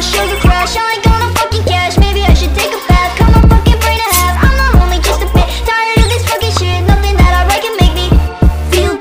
wanna show